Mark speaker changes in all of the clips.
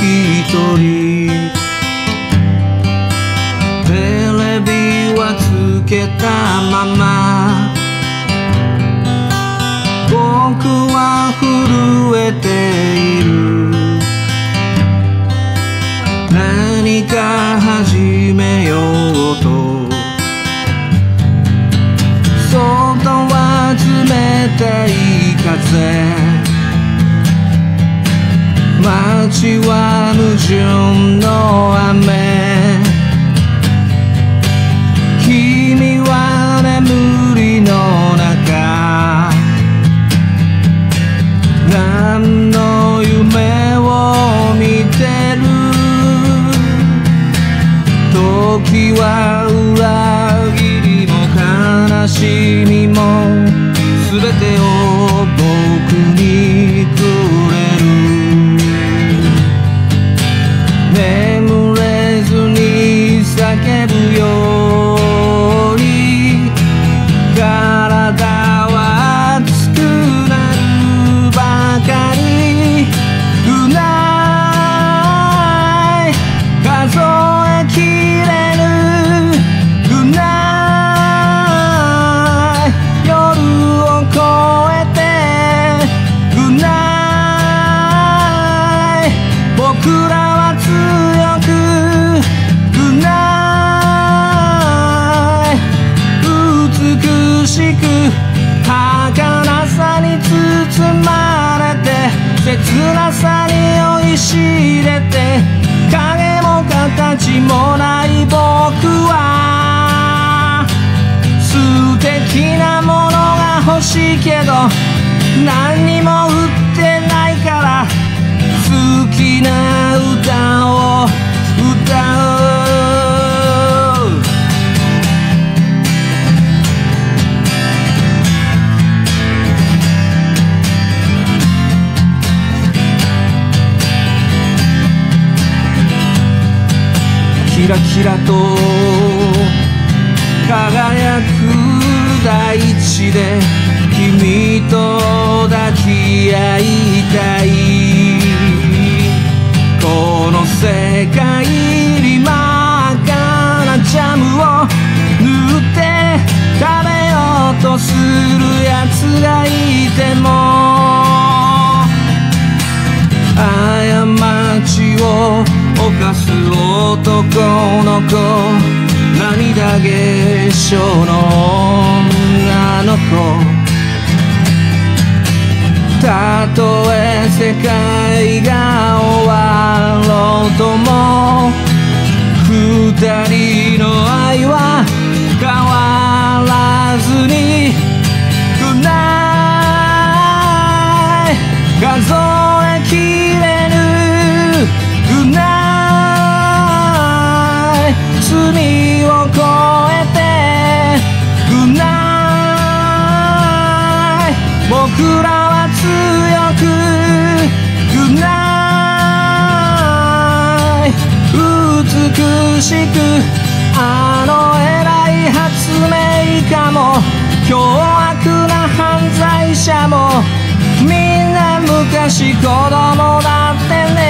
Speaker 1: 一人テレビはつけたまま。僕は震えている。何か始めようと。外は冷たい風。街は無純の雨。君は眠りの中。何の夢を見てる？時は裏切りも悲しみも全てを美しく儚さに包まれて切なさに酔いしれて影も形もない僕は素敵なものが欲しいけど何キラキラと輝く大地で君と犯す男の子。涙化粧の女の子。たとえ世界が終わろうとも。二人の愛はらは強くない美しくあの偉い発明家も凶悪な犯罪者もみんな昔子供だってね。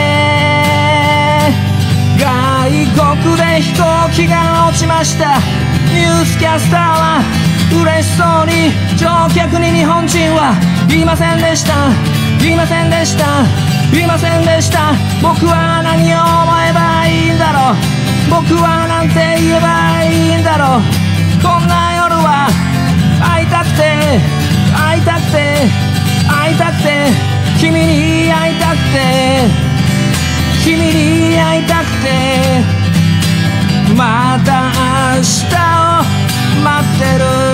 Speaker 1: 外国で飛行機が落ちました。ニュースキャスターは嬉しそうに乗客に日本人はいませんでした。いませんでした。いませんでした。僕は何を思えばいいんだろう。僕はなんて言えばいいんだろう。こんな夜は会いたくて会いたくて会いたくて君に会いたくて君に会いたくて。また明日を待ってる。